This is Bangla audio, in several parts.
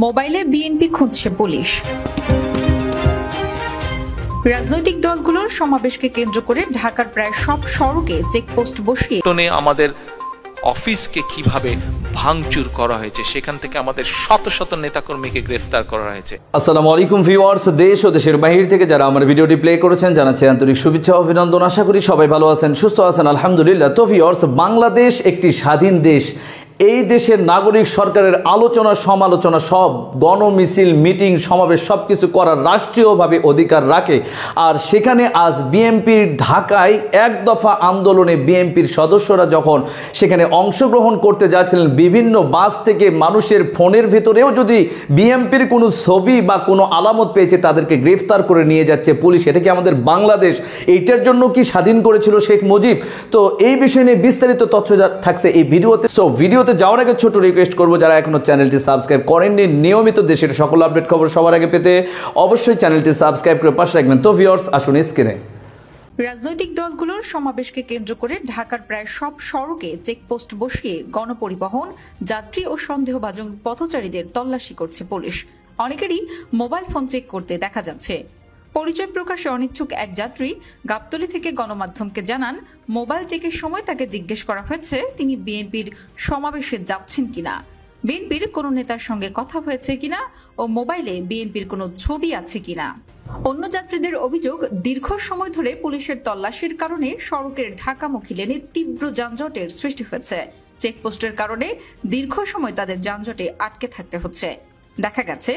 মোবাইলে বিএনপি খুঁজছে পুলিশ। রাজনৈতিক দলগুলোর সমাবেশকে কেন্দ্র করে ঢাকার প্রায় সব সড়কে চেকপোস্ট বসিয়ে আমাদের অফিসকে কীভাবে ভাঙচুর করা হয়েছে সেখান থেকে আমাদের শত শত নেতাকর্মীকে গ্রেফতার করা হয়েছে। আসসালামু আলাইকুম ভিউয়ার্স দেশ ও দেশের বাহির থেকে যারা আমার ভিডিওটি প্লে করেছেন জানাচ্ছি আন্তরিক শুভেচ্ছা অভিনন্দন। আশা করি সবাই ভালো আছেন সুস্থ আছেন আলহামদুলিল্লাহ। তো ভিউয়ার্স বাংলাদেশ একটি স্বাধীন দেশ। এই দেশের নাগরিক সরকারের আলোচনা, সমালোচনা সব গণমিছিল, মিটিং, সমাবেশ সব কিছু করার রাষ্ট্রীয়ভাবে অধিকার রাখে। আর সেখানে আজ বিএনপির ঢাকায় এক দফা আন্দোলনে বিএনপির সদস্যরা যখন সেখানে অংশগ্রহণ করতে যাচ্ছিলেন, বিভিন্ন বাস থেকে মানুষের ফোনের ভিতরেও যদি বিএনপির কোনো ছবি বা কোনো আলামত পেয়েছে, তাদেরকে গ্রেফতার করে নিয়ে যাচ্ছে পুলিশ। এটা কি আমাদের বাংলাদেশ? এইটার জন্য কি স্বাধীন করেছিল শেখ মুজিব? তো এই বিষয় নিয়ে বিস্তারিত তথ্য থাকছে এই ভিডিওতে। সো ভিডিওতে যাওয়ার আগে ছোট রিকোয়েস্ট করব, যারা এখনও চ্যানেলটি সাবস্ক্রাইব করেননি, নিয়মিত দেশের সকল আপডেট খবর সবার আগে পেতে অবশ্যই চ্যানেলটি সাবস্ক্রাইব করে পাশে রাখবেন। তো ভিউয়ার্স আসুন স্ক্রিনে রাজনৈতিক দলগুলোর সমাবেশকে কেন্দ্র করে ঢাকার প্রায় সব সড়কে চেকপোস্ট বসিয়ে গণপরিবহন, যাত্রী ও সন্দেহভাজন পথচারীদের তল্লাশি করছে পুলিশ। অনেকেরই মোবাইল ফোন চেক করতে দেখা যাচ্ছে। পরিচয় প্রকাশে অনিচ্ছুক এক যাত্রী গাবতলী থেকে গণমাধ্যমকে জানান, মোবাইল চেকের সময় তাকে জিজ্ঞেস করা হয়েছে, তিনি বিএনপির সমাবেশে যাচ্ছেন কিনা। বিএনপির কোনো নেতার সঙ্গে কথা হয়েছে কিনা ও মোবাইলে বিএনপির কোনো ছবি আছে কিনা। অন্য যাত্রীদের অভিযোগ, দীর্ঘ সময় ধরে পুলিশের তল্লাশির কারণে সড়কের ঢাকামুখী লেনে তীব্র যানজটের সৃষ্টি হয়েছে। চেকপোস্টের কারণে দীর্ঘ সময় তাদের যানজটে আটকে থাকতে হচ্ছে। দেখা গেছে,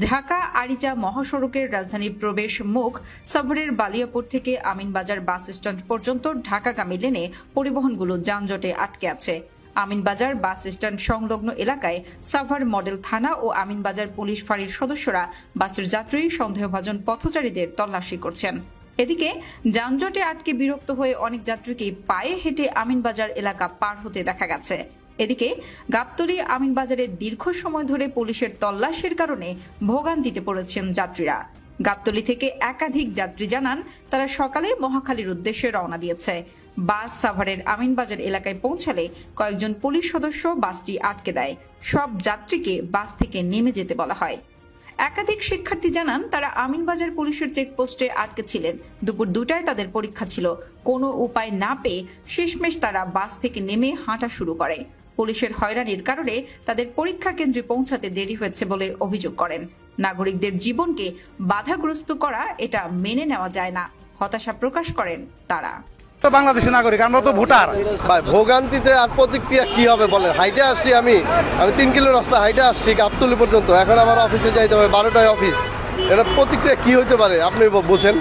ঢাকা আরিচা মহাসড়কের রাজধানীর প্রবেশ মুখ সাভারের বালিয়াপুর থেকে আমিনবাজার বাস স্ট্যান্ড পর্যন্ত ঢাকাগামী লেনে পরিবহনগুলো যানজটে আটকে আছে। আমিনবাজার বাস স্ট্যান্ড সংলগ্ন এলাকায় সাভার মডেল থানা ও আমিনবাজার পুলিশ ফাঁড়ির সদস্যরা বাসের যাত্রী, সন্দেহভাজন পথচারীদের তল্লাশি করছেন। এদিকে যানজটে আটকে বিরক্ত হয়ে অনেক যাত্রীকে পায়ে হেঁটে আমিনবাজার এলাকা পার হতে দেখা গেছে। এদিকে গাবতলী আমিনবাজারে দীর্ঘ সময় ধরে পুলিশের তল্লাশির কারণে ভোগান্তিতে পড়েছেন যাত্রীরা। গাবতলী থেকে একাধিক যাত্রী জানান, তারা সকালে মহাখালীর উদ্দেশ্যে রওনা দিয়েছে। বাস সাভারের আমিনবাজার এলাকায় পৌঁছালে কয়েকজন পুলিশ সদস্য বাসটি আটকে দেয়। সব যাত্রীকে বাস থেকে নেমে যেতে বলা হয়। একাধিক শিক্ষার্থী জানান, তারা আমিনবাজার পুলিশের চেকপোস্টে আটকে ছিলেন। দুপুর দুটায় তাদের পরীক্ষা ছিল। কোনো উপায় না পেয়ে শেষমেশ তারা বাস থেকে নেমে হাঁটা শুরু করে। পুলিশের হয়রানির কারণে তাদের পরীক্ষা কেন্দ্রে পৌঁছাতে দেরি হয়েছে বলে অভিযোগ করেন। নাগরিকদের জীবনকে বাধাগ্রস্ত করা এটা মেনে নেওয়া যায় না হতাশা প্রকাশ করেন তারা। তো বাংলাদেশের নাগরিক আমরা তো ভোটার। ভাই ভোগান্তিতে আর প্রতিক্রিয়া কি হবে বলে হাইটে আসছি আমি। আমি তিন কিলো রাস্তা হাইটে আসছি গাবতলি পর্যন্ত। এখন আমার অফিসে যাইতে হবে বারোটায় অফিস। এটা প্রতিক্রিয়া কি হইতে পারে? আপনি বোঝেন।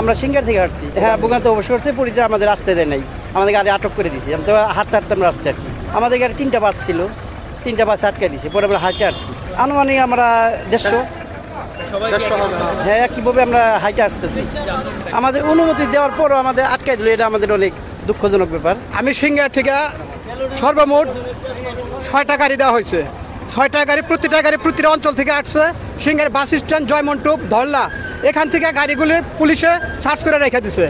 আমরা সিঙ্গার থেকে আসছি হ্যাঁ ভোগান্ত অবশ্যই করছে পরিচয় আমাদের আসতে দেয় নাই। আমাদের গাড়ি আটক করে দিয়েছি আমি তো হাঁটতে হাঁটতে আমরা আসছি আর কি। আমাদের গাড়ি তিনটা বাস ছিল। তিনটা বাস আটকে দিয়েছি পরে আমরা হাঁটে আসছি। আনুমানিক আমরা দেড়শো। হ্যাঁ কীভাবে আমরা হাইটে আসতেছি। আমাদের অনুমতি দেওয়ার পরও আমাদের আটকাই দিল। এটা আমাদের অনেক দুঃখজনক ব্যাপার। আমি সিঙ্গার থেকে সর্বমোট ছয়টা গাড়ি দেওয়া হয়েছে। ছয়টা গাড়ি প্রতিটা গাড়ি প্রতিটা অঞ্চল থেকে আসছে। সিঙ্গার বাস স্ট্যান্ড জয়মন্টপ ধরলা এখান থেকে গাড়িগুলি পুলিশে সার্চ করে রেখে দিছে।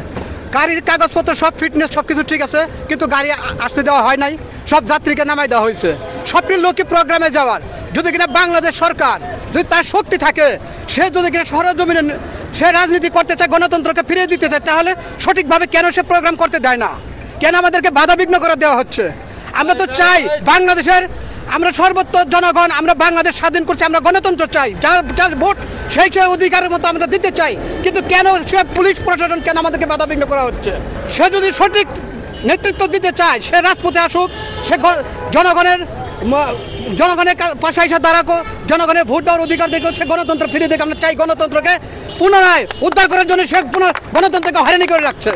গাড়ির কাগজপত্র, সব ফিটনেস সব কিছু ঠিক আছে, কিন্তু গাড়ি আসতে দেওয়া হয় নাই। সব যাত্রীকে নামাই দেওয়া হয়েছে। সবটি লোকই প্রোগ্রামে যাওয়ার। যদি কিনা বাংলাদেশ সরকার যদি তার শক্তি থাকে, সে যদি কিনা সরজমিনে সে রাজনীতি করতে চায়, গণতন্ত্রকে ফিরিয়ে দিতে চায়, তাহলে সঠিকভাবে কেন সে প্রোগ্রাম করতে দেয় না? কেন আমাদেরকে বাধা বিঘ্ন করে দেওয়া হচ্ছে? আমরা তো চাই বাংলাদেশের আমরা সর্বত্র জনগণ, আমরা বাংলাদেশ স্বাধীন করছি, আমরা গণতন্ত্র চাই। যার যার ভোট, সেই সেই অধিকারের মতো আমরা দিতে চাই। কিন্তু কেন সে পুলিশ প্রশাসন কেন আমাদেরকে বাধা বিঘ্ন করা হচ্ছে? সে যদি সঠিক নেতৃত্ব দিতে চায়, সে রাজপথে আসুক, সে জনগণের জনগণের পাশে এসে দাঁড়াকো, জনগণের ভোট দেওয়ার অধিকার দেখো সে গণতন্ত্র ফিরে দেখে আমরা চাই গণতন্ত্রকে পুনরায় উদ্ধার করার জন্য সে পুনঃ গণতন্ত্রকে হয়রানি করে রাখছে।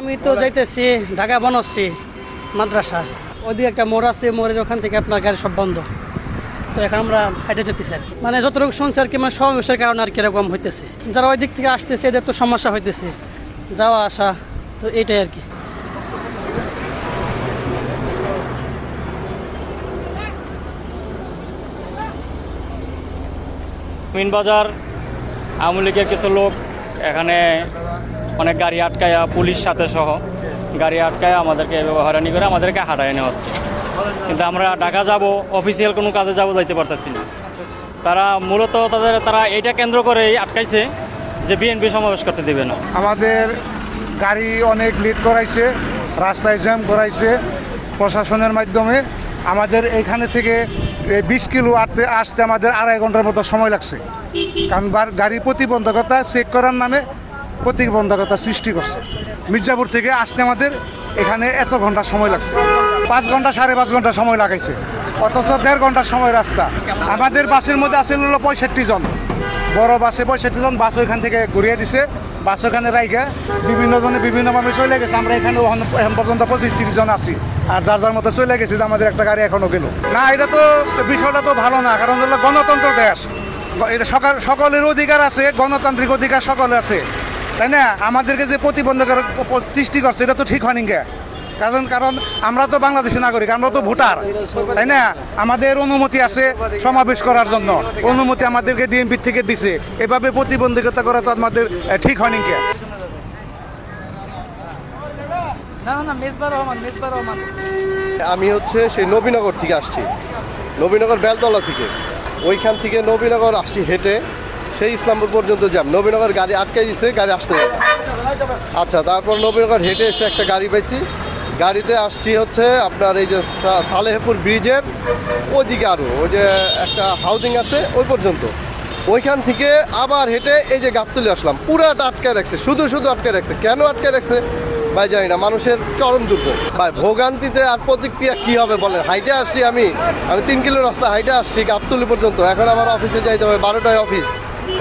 আমি তো যাইতেছি ঢাকা বনশ্রী মাদ্রাসা। ওদিকে একটা মোড় আছে মোড়ের ওখান থেকে আপনার গাড়ি সব বন্ধ। তো এখন আমরা হাইটে যেতেছি আর মানে যতটুকু শুনছি আর কি মানে সমাবেশের কারণে আর কীরকম হইতেছে। যারা ওই দিক থেকে আসতেছে, এদের তো সমস্যা হইতেছে। যাওয়া, আসা, তো এইটাই আর কি। মিন বাজার আওয়ামী লীগের কিছু লোক এখানে অনেক গাড়ি আটকায়া পুলিশ সাথে সহ গাড়ি আটকায় আমাদেরকে হয়রানি করে আমাদেরকে হারায় নেওয়া হচ্ছে। কিন্তু আমরা ঢাকা যাব অফিসিয়াল কোনো কাজে যাব যাইতে পারতেছি না। তারা মূলত তাদের, তারা এইটা কেন্দ্র করেই আটকাইছে যে বিএনপি সমাবেশ করতে দেবে না। আমাদের গাড়ি অনেক লেট করাইছে, রাস্তায় জ্যাম করাইছে, প্রশাসনের মাধ্যমে। আমাদের এখানে থেকে বিশ কিলো আটতে, আসতে আমাদের আড়াই ঘণ্টার মতো সময় লাগছে। কারণ গাড়ি প্রতিবন্ধকতা চেক করার নামে প্রতিবন্ধকতা সৃষ্টি করছে। মির্জাপুর থেকে আসতে আমাদের এখানে এত ঘণ্টা সময় লাগছে। পাঁচ ঘণ্টা, সাড়ে পাঁচ ঘণ্টা সময় লাগাইছে। অথচ দেড় ঘণ্টার সময় রাস্তা। আমাদের বাসের মধ্যে আছে হলো পঁয়ষট্টি জন। বড় বাসে পঁয়ষট্টি জন, বাস ওইখান থেকে ঘুরিয়ে দিছে। বাস ওখানে রাইগা। বিভিন্ন জনে বিভিন্নভাবে চলে গেছে। আমরা এখানে এখন পর্যন্ত পঁচিশ তিরিশ জন আছি। আর যার যার মতো চলে গেছে যে আমাদের একটা গাড়ি এখনও গেল। না, এটা তো বিষয়টা তো ভালো না। কারণ হলো গণতন্ত্র দেশ। এটা সকাল সকলের অধিকার আছে, গণতান্ত্রিক অধিকার সকলের আছে। তাই না? আমাদেরকে যে প্রতিবন্ধকের প- সৃষ্টি করছে এটা তো ঠিক হয়নি গে। কারণ কারণ আমরা তো বাংলাদেশের নাগরিক আমরা তো ভোটার তাই না? আমাদের অনুমতি আছে সমাবেশ করার জন্য। অনুমতি আমাদেরকে ডিএমপি থেকে দিছে। এভাবে প্রতিবন্ধকতা করা তো আমাদের ঠিক হয়নি কে আমি হচ্ছে সেই নবীনগর থেকে আসছি। নবীনগর বেলতলা থেকে। ওইখান থেকে নবীনগর আসছি হেঁটে। সেই ইসলামপুর পর্যন্ত যাম নবীনগর গাড়ি আটকে দিছে, গাড়ি না। আচ্ছা তারপর নবীনগর হেঁটে এসে একটা গাড়ি পাইছি। গাড়িতে আসছি হচ্ছে আপনার এই যে সালেহপুর ব্রিজের ওইদিকে আরও ওই যে একটা হাউজিং আছে ওই পর্যন্ত। ওইখান থেকে আবার হেঁটে এই যে গাবতলি আসলাম। পুরাটা আটকে রাখছে, শুধু শুধু আটকে রাখছে। কেন আটকে রাখছে? ভাই, জানি না, মানুষের চরম দুর্ভোগ ভাই, ভোগান্তিতে আর প্রতিক্রিয়া কি হবে বলেন? হাইটে আসছি আমি। আমি তিন কিলো রাস্তা হাইটে আসছি গাবতলি পর্যন্ত। এখন আমার অফিসে যাইতে হবে, বারোটায় অফিস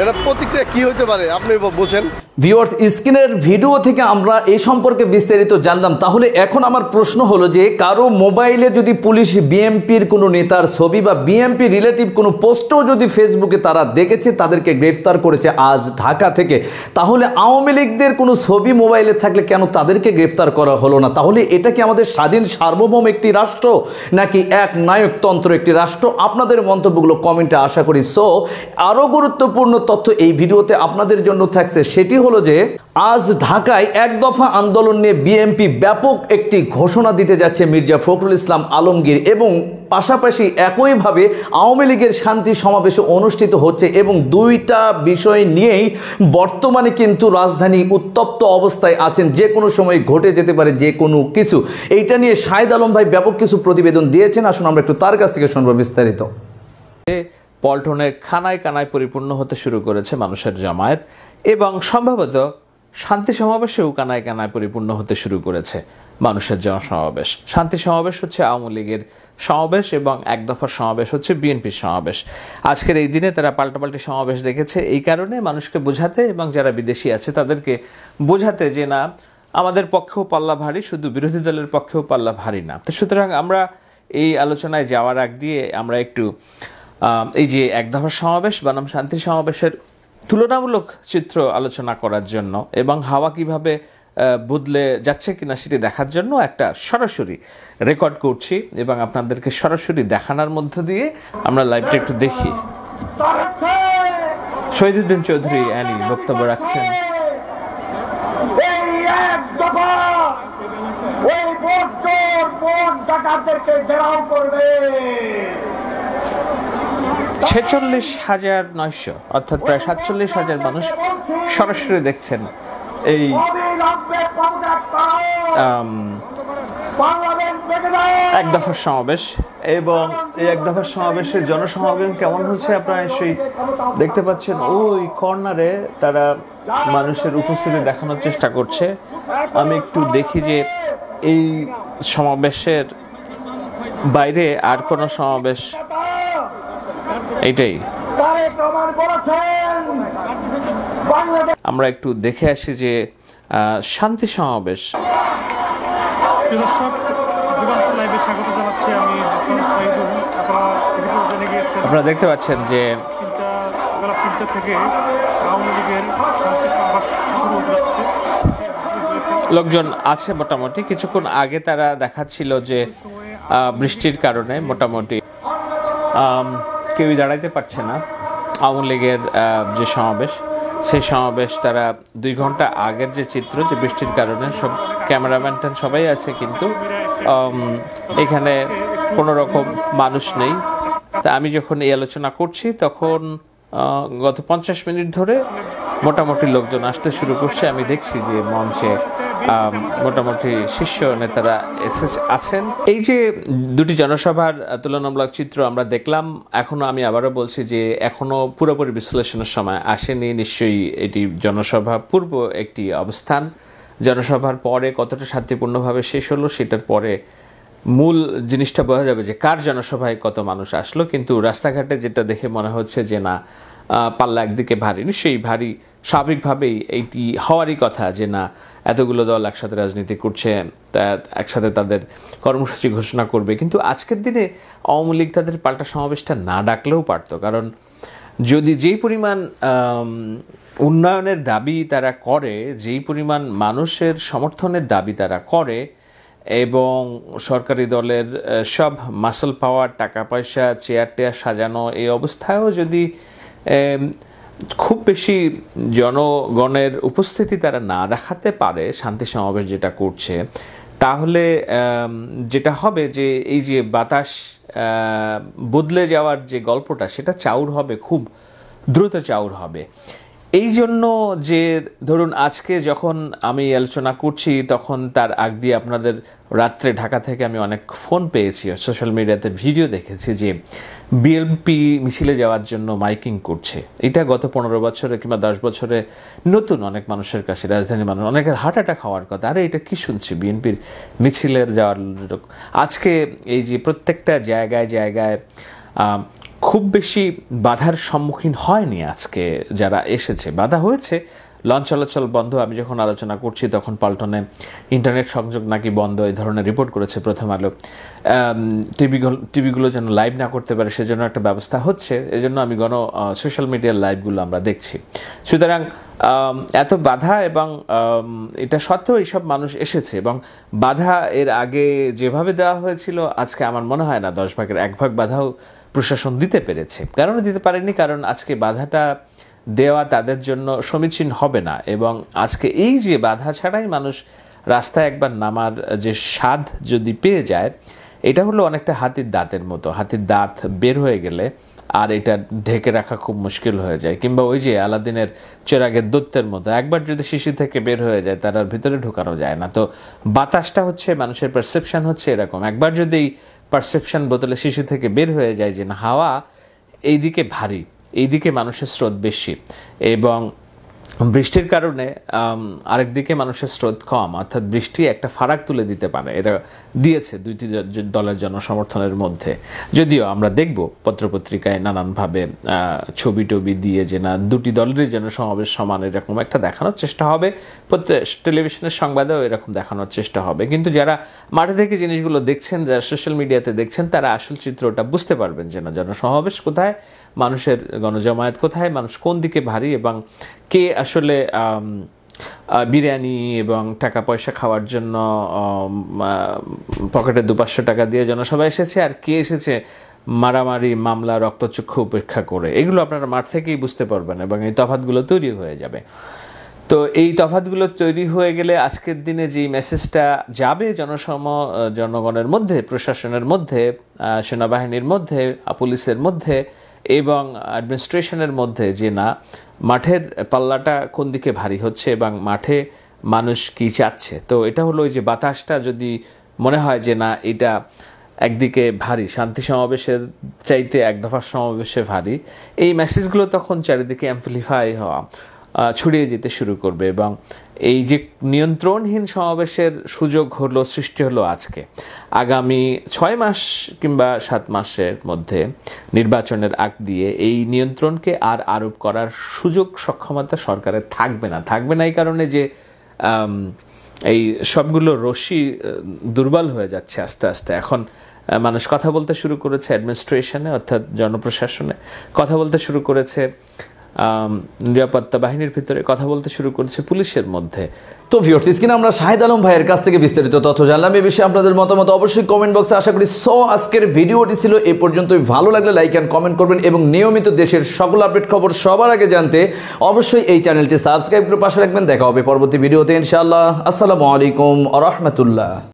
এটা প্রতিক্রিয়া কি হতে পারে? আপনি বোঝেন। ভিউয়ার্স স্ক্রিনের ভিডিও থেকে আমরা এই সম্পর্কে বিস্তারিত জানলাম। তাহলে এখন আমার প্রশ্ন হলো যে, কারও মোবাইলে যদি পুলিশ, বিএমপির কোনো নেতার ছবি বা বিএমপি রিলেটিভ কোনো পোস্টও যদি ফেসবুকে তারা দেখেছে, তাদেরকে গ্রেফতার করেছে আজ ঢাকা থেকে, তাহলে আওয়ামী লীগদের কোনো ছবি মোবাইলে থাকলে কেন তাদেরকে গ্রেফতার করা হলো না? তাহলে এটা কি আমাদের স্বাধীন সার্বভৌম একটি রাষ্ট্র, নাকি এক নায়কতন্ত্র একটি রাষ্ট্র? আপনাদের মন্তব্যগুলো কমেন্টে আশা করি। সো আরও গুরুত্বপূর্ণ তথ্য এই ভিডিওতে আপনাদের জন্য থাকছে, সেটি হলো যে, আজ ঢাকায় এক দফা আন্দোলন নিয়ে বিএনপি ব্যাপক একটি ঘোষণা দিতে যাচ্ছে মির্জা ফখরুল ইসলাম আলমগীর এবং পাশাপাশি একইভাবে আওয়ামী লীগের শান্তি সমাবেশ অনুষ্ঠিত হচ্ছে এবং দুইটা বিষয় নিয়েই বর্তমানে কিন্তু রাজধানী উত্তপ্ত অবস্থায় আছেন। যে কোনো সময় ঘটে যেতে পারে যে কোনো কিছু। এইটা নিয়ে শাহেদ আলম ভাই ব্যাপক কিছু প্রতিবেদন দিয়েছেন। আসুন আমরা একটু তার কাছ থেকে শুনব বিস্তারিত। পল্টনের খানায় কানায় পরিপূর্ণ হতে শুরু করেছে মানুষের জামায়াত। এবং সম্ভবত শান্তি সমাবেশেও কানায় কানায় পরিপূর্ণ হতে শুরু করেছে মানুষের জনসমাবেশ। শান্তি সমাবেশ হচ্ছে আওয়ামী লীগের সমাবেশ এবং এক দফার সমাবেশ হচ্ছে বিএনপির সমাবেশ। আজকের এই দিনে তারা পাল্টাপাল্টি সমাবেশ দেখেছে এই কারণে মানুষকে বোঝাতে এবং যারা বিদেশি আছে তাদেরকে বোঝাতে যে না, আমাদের পক্ষেও পাল্লা ভারী, শুধু বিরোধী দলের পক্ষেও পাল্লা ভারী না। তো সুতরাং আমরা এই আলোচনায় যাওয়ার আগ দিয়ে আমরা একটু এই যে এক দফার সমাবেশ, বনাম শান্তি সমাবেশের তুলনামূলক চিত্র আলোচনা করার জন্য এবং হাওয়া কীভাবে বদলে যাচ্ছে কিনা সেটি দেখার জন্য একটা সরাসরি রেকর্ড করছি এবং আপনাদেরকে সরাসরি দেখানোর মধ্য দিয়ে আমরা লাইভটা একটু দেখি। শহীদুদ্দিন চৌধুরী অ্যানি বক্তব্য রাখছেন। করবে। ছেচল্লিশ হাজার নয়শো, অর্থাৎ প্রায় সাতচল্লিশ হাজার মানুষ সরাসরি দেখছেন এই এক দফার সমাবেশ। এবং এই এক দফার সমাবেশের জনসমাগম কেমন হচ্ছে আপনারা নিশ্চয়ই দেখতে পাচ্ছেন। ওই কর্নারে তারা মানুষের উপস্থিতি দেখানোর চেষ্টা করছে। আমি একটু দেখি যে এই সমাবেশের বাইরে আর কোনো সমাবেশ এইটাই। আমরা একটু দেখে আসি যে আহ, শান্তি সমাবেশ। দর্শক জীবন লাইভে স্বাগত জানাচ্ছি আমি হাসান সাইদুল। আপনারা দেখতে পাচ্ছেন যে তিনটা বেলা তিনটা থেকে আওয়ামী লীগের শান্তি সমাবেশ শুরু হতে যাচ্ছে। লোকজন আছে মোটামুটি। কিছুক্ষণ আগে তারা দেখাচ্ছিল যে আহ, বৃষ্টির কারণে মোটামুটি। কেউই দাঁড়াইতে পারছে না। আওয়ামী লীগের যে সমাবেশ, সেই সমাবেশ তারা দুই ঘণ্টা আগের যে চিত্র, যে বৃষ্টির কারণে সব ক্যামেরাম্যান সবাই আছে কিন্তু এখানে কোনো রকম মানুষ নেই। তা আমি যখন এই আলোচনা করছি, তখন গত পঞ্চাশ মিনিট ধরে মোটামুটি লোকজন আসতে শুরু করছে। আমি দেখছি যে মঞ্চে মোটামুটি শীর্ষ নেতারা আছেন। এই যে দুটি জনসভার তুলনামূলক চিত্র আমরা দেখলাম, এখনও আমি আবারও বলছি যে এখনও পুরোপুরি বিশ্লেষণের সময় আসেনি, নিশ্চয়ই এটি জনসভা পূর্ব একটি অবস্থান। জনসভার পরে কতটা শান্তিপূর্ণভাবে শেষ হলো, সেটার পরে মূল জিনিসটা বোঝা যাবে যে কার জনসভায় কত মানুষ আসলো, কিন্তু রাস্তাঘাটে যেটা দেখে মনে হচ্ছে যে না পাল্লা একদিকে ভারী। সেই ভারী। স্বাভাবিকভাবেই এইটি হওয়ারই কথা যে না, এতগুলো দল একসাথে রাজনীতি করছে একসাথে তাদের কর্মসূচি ঘোষণা করবে। কিন্তু আজকের দিনে আওয়ামী লীগ তাদের পাল্টা সমাবেশটা না ডাকলেও পারতো। কারণ যদি যেই পরিমাণ উন্নয়নের দাবি তারা করে, যেই পরিমাণ মানুষের সমর্থনের দাবি তারা করে, এবং সরকারি দলের সব মাসল পাওয়ার টাকা পয়সা চেয়ার টেয়ার সাজানো, এই অবস্থায়ও যদি খুব বেশি জনগণের উপস্থিতি তারা না দেখাতে পারে শান্তি সমাবেশ যেটা করছে। তাহলে যেটা হবে যে এই যে বাতাস বদলে যাওয়ার যে গল্পটা, সেটা চাউর হবে, খুব দ্রুত চাউর হবে। এই জন্য যে ধরুন আজকে যখন আমি আলোচনা করছি, তখন তার আগ দিয়ে আপনাদের রাত্রে ঢাকা থেকে আমি অনেক ফোন পেয়েছি সোশ্যাল মিডিয়াতে ভিডিও দেখেছি যে বিএনপি মিছিলে যাওয়ার জন্য মাইকিং করছে। এটা গত পনেরো বছরে কিংবা দশ বছরে নতুন অনেক মানুষের কাছে রাজধানী মানুষ, অনেকের হার্ট অ্যাটাক হওয়ার কথা। আরে এটা কি শুনছি? বিএনপির মিছিলের যাওয়ার আজকে এই যে প্রত্যেকটা জায়গায় জায়গায় খুব বেশি বাধার সম্মুখীন হয়নি আজকে যারা এসেছে। বাধা হয়েছে, লঞ্চ চলাচল বন্ধ, আমি যখন আলোচনা করছি তখন পাল্টনে ইন্টারনেট সংযোগ নাকি বন্ধ, এই ধরনের রিপোর্ট করেছে প্রথম আলো। টিভিগুলো টিভিগুলো যেন লাইভ না করতে পারে সেজন্য একটা ব্যবস্থা হচ্ছে, এজন্য আমি গণ সোশ্যাল মিডিয়ার লাইভগুলো আমরা দেখছি। সুতরাং এত বাধা এবং এটা সত্ত্বেও এইসব মানুষ এসেছে এবং বাধা এর আগে যেভাবে দেওয়া হয়েছিল, আজকে আমার মনে হয় না দশ ভাগের এক ভাগ বাধাও প্রশাসন দিতে পেরেছে। কারণ দিতে পারেনি, কারণ আজকে বাধাটা দেওয়া তাদের জন্য সমীচীন হবে না এবং আজকে এই যে বাধা ছাড়াই মানুষ রাস্তায় একবার নামার যে স্বাদ যদি পেয়ে যায়, এটা হলো অনেকটা হাতির দাঁতের মতো। হাতির দাঁত বের হয়ে গেলে আর এটা ঢেকে রাখা খুব মুশকিল হয়ে যায়। কিংবা ওই যে আলাদিনের চেরাগের দত্তের মতো, একবার যদি শিশি থেকে বের হয়ে যায়, তার আর ভিতরে ঢোকানো যায় না। তো বাতাসটা হচ্ছে, মানুষের পারসেপশন হচ্ছে এরকম। একবার যদি পারসেপশন বদলে শিশু থেকে বের হয়ে যায় যে না, হাওয়া এইদিকে ভারী, এইদিকে মানুষের স্রোত বেশি এবং বৃষ্টির কারণে আরেকদিকে মানুষের স্রোত কম, অর্থাৎ বৃষ্টি একটা ফারাক তুলে দিতে পারে। এটা দিয়েছে দুইটি দলের জনসমর্থনের মধ্যে। যদিও আমরা দেখব পত্রপত্রিকায় নানানভাবে ছবি টবি দিয়ে যে না দুটি দলেরই যেন সমাবেশ সমান এরকম একটা দেখানোর চেষ্টা হবে। টেলিভিশনের সংবাদেও এরকম দেখানোর চেষ্টা হবে। কিন্তু যারা মাঠে থেকে জিনিসগুলো দেখছেন, যারা সোশ্যাল মিডিয়াতে দেখছেন, তারা আসল চিত্রটা বুঝতে পারবেন যে না জনসমাবেশ কোথায়, মানুষের গণজমায়েত কোথায়, মানুষ কোন দিকে ভারী এবং কে আসলে বিরিয়ানি এবং টাকা পয়সা খাওয়ার জন্য পকেটে দু পাঁচশো টাকা দিয়ে জনসভায় এসেছে আর কে এসেছে মারামারি, মামলা, রক্তচক্ষু উপেক্ষা করে, এগুলো আপনারা মাঠ থেকেই বুঝতে পারবেন এবং এই তফাতগুলো তৈরি হয়ে যাবে। তো এই তফাতগুলো তৈরি হয়ে গেলে আজকের দিনে যেই মেসেজটা যাবে জনসম জনগণের মধ্যে, প্রশাসনের মধ্যে সেনাবাহিনীর মধ্যে পুলিশের মধ্যে এবং অ্যাডমিনিস্ট্রেশনের মধ্যে যে না, মাঠের পাল্লাটা কোন দিকে ভারী হচ্ছে এবং মাঠে মানুষ কি চাচ্ছে? তো এটা হলো ওই যে বাতাসটা যদি মনে হয় যে না, এটা একদিকে ভারী, শান্তি সমাবেশের চাইতে এক দফার সমাবেশে ভারী। এই মেসেজগুলো তখন চারিদিকে অ্যাম্পলিফাই হওয়া। ছড়িয়ে যেতে শুরু করবে এবং এই যে নিয়ন্ত্রণহীন সমাবেশের সুযোগ হলো, সৃষ্টি হলো আজকে। আগামী ছয় মাস কিংবা সাত মাসের মধ্যে নির্বাচনের আগ দিয়ে এই নিয়ন্ত্রণকে আর আরোপ করার সুযোগ, সক্ষমতা সরকারের থাকবে না। থাকবে না এই কারণে যে এই সবগুলো রশ্মি দুর্বল হয়ে যাচ্ছে আস্তে আস্তে। এখন মানুষ কথা বলতে শুরু করেছে অ্যাডমিনিস্ট্রেশনে অর্থাৎ জনপ্রশাসনে। কথা বলতে শুরু করেছে নিরাপত্তা বাহিনীর ভিতরে কথা বলতে শুরু করেছে পুলিশের মধ্যে। তো ভিউয়ার্স স্ক্রিনে আমরা শাহিদ আলম ভাইয়ের কাছ থেকে বিস্তারিত তথ্য জানলাম। এ বিষয়ে আপনাদের মতামত অবশ্যই কমেন্ট বক্সে আশা করি সো আজকের ভিডিওটি ছিল এ পর্যন্তই। ভালো লাগলে লাইক অ্যান্ড কমেন্ট করবেন এবং নিয়মিত দেশের সকল আপডেট খবর সবার আগে জানতে অবশ্যই এই চ্যানেলটি সাবস্ক্রাইব করে পাশে রাখবেন। দেখা হবে পরবর্তী ভিডিওতে ইনশাআল্লাহ। আসসালামু আলাইকুম আ রহমতুল্লাহ।